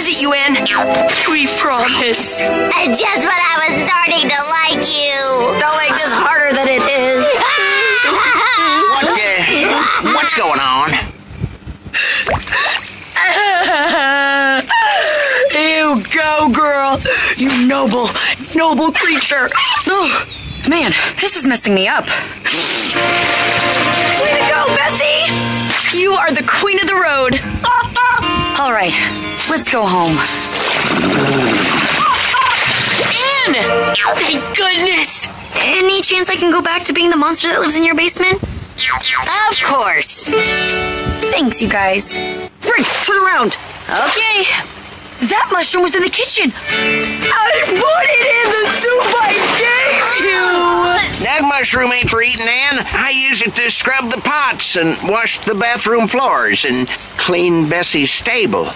is it, Yuan? We promise. And just when I was starting to like you. Don't make this harder than it is. What, uh, what's going on? you go, girl. You noble, noble creature. Oh, man, this is messing me up. Way to go, Bessie! You are the queen of the road. All right, let's go home. Anne! Thank goodness! Any chance I can go back to being the monster that lives in your basement? Of course. Thanks, you guys. Rick, turn around. Okay. That mushroom was in the kitchen. I put it in the soup I gave you. That mushroom ain't for eating, Anne. I use it to scrub the pots and wash the bathroom floors and clean Bessie's stable.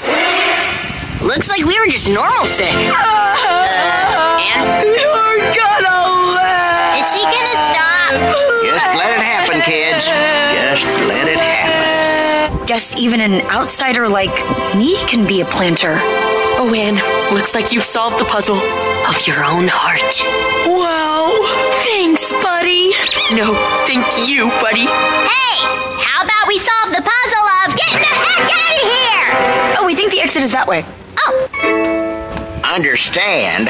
Looks like we were just normal sick. Uh, Anne? You're gonna laugh. Is she gonna stop? Just let it happen, kids. Just let it happen. Guess even an outsider like me can be a Plantar. Oh, Anne, looks like you've solved the puzzle of your own heart. Wow. Thanks, buddy. No, thank you, buddy. Hey, how about we solve the puzzle of getting the heck out of here? Oh, we think the exit is that way. Oh, Understand?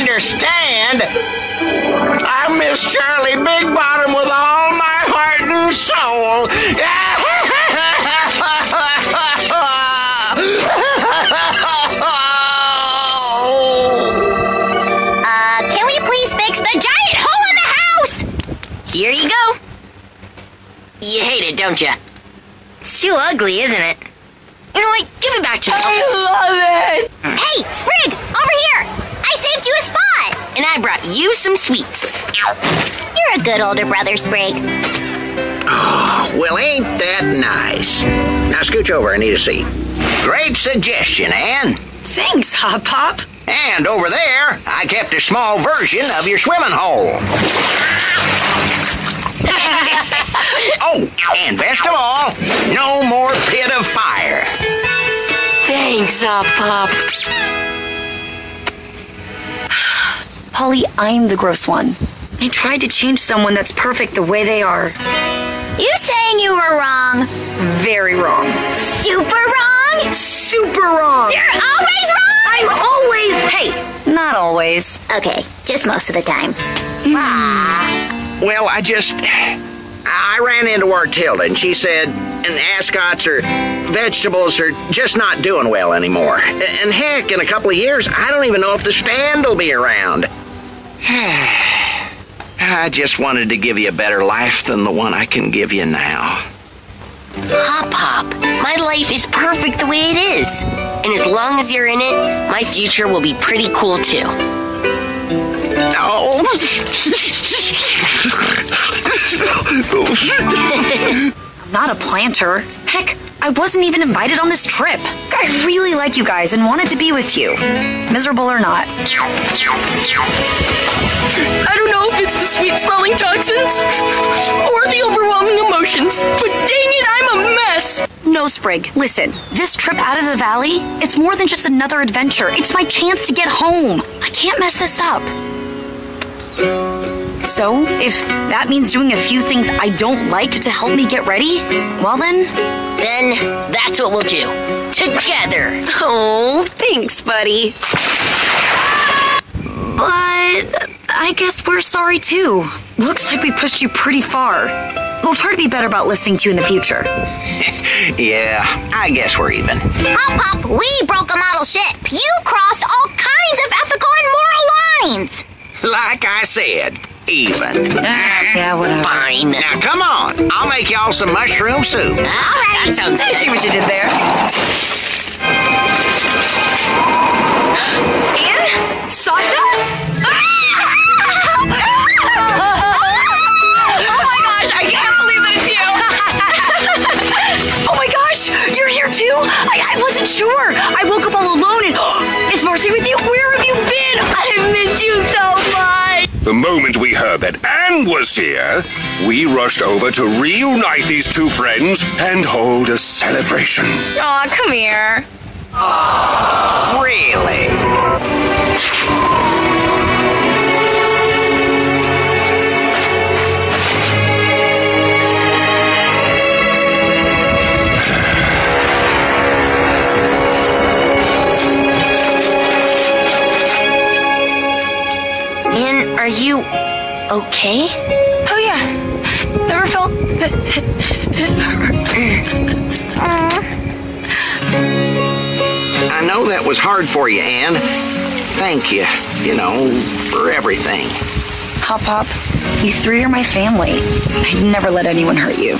Understand? I miss Charlie Big Bottom with all my heart and soul. uh, it, don't you? It's too ugly, isn't it? You know what? Give it back to me. I love it. Hey, Sprig, over here! I saved you a spot! And I brought you some sweets. You're a good older brother, Sprig. well, ain't that nice? Now scooch over. I need a seat. Great suggestion, Anne. Thanks, Hop Pop. And over there, I kept a small version of your swimming hole. oh, and best of all, no more pit of fire. Thanks, uh, Pop. Polly, I'm the gross one. I tried to change someone that's perfect the way they are. You saying you were wrong? Very wrong. Super wrong? Super wrong. You're always wrong? I'm always. Hey, not always. Okay, just most of the time. Ah. Well, I just. I ran into our Tilda, and she said, and ascots or vegetables are just not doing well anymore. And heck, in a couple of years, I don't even know if the stand will be around. I just wanted to give you a better life than the one I can give you now. Hop Pop, my life is perfect the way it is. And as long as you're in it, my future will be pretty cool too. Oh. I'm not a Plantar. Heck, I wasn't even invited on this trip. I really like you guys and wanted to be with you. Miserable or not. I don't know if it's the sweet smelling toxins or the overwhelming emotions, but dang it, I'm a mess. No, Sprig. Listen, this trip out of the valley, it's more than just another adventure. It's my chance to get home. I can't mess this up. So, if that means doing a few things I don't like to help me get ready, well then. Then that's what we'll do. Together. Oh, thanks, buddy. But I guess we're sorry too. Looks like we pushed you pretty far. We'll try to be better about listening to you in the future. Yeah, I guess we're even. Hop Pop, we broke a model ship. You crossed all kinds of ethical and moral lines. Like I said, even. Yeah, whatever. Fine. Now come on, I'll make y'all some mushroom soup. All right. That sounds I see what you did there. Anne? Sasha? Oh my gosh, I can't believe that it's you! oh my gosh, you're here too? I, I wasn't sure. I woke up all alone and is Marcy with you? Where have you been? I've missed you so much. The moment we heard that Anne was here, we rushed over to reunite these two friends and hold a celebration. Aw, come here. Really? Anne, are you okay? Oh yeah. Never felt I know that was hard for you, Anne. Thank you, you know, for everything. Hop Pop, You three are my family. I'd never let anyone hurt you.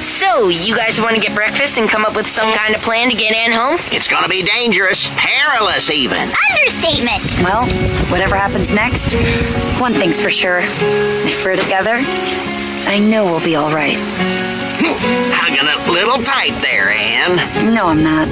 So, you guys want to get breakfast and come up with some kind of plan to get Anne home? It's gonna be dangerous, perilous even. Understatement. Well, whatever happens next, one thing's for sure. If we're together, I know we'll be all right. Hugging it a little tight there, Anne. No, I'm not.